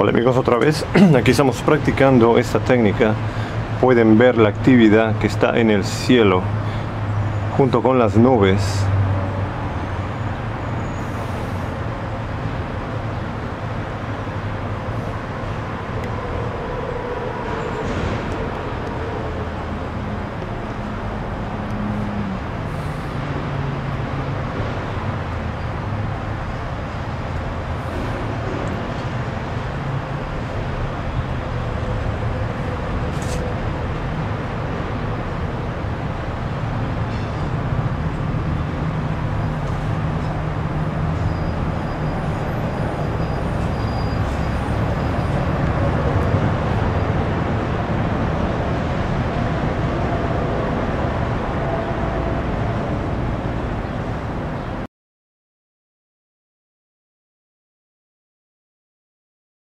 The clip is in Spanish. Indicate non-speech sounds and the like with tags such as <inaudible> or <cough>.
Hola amigos otra vez, <clears throat> aquí estamos practicando esta técnica. Pueden ver la actividad que está en el cielo junto con las nubes.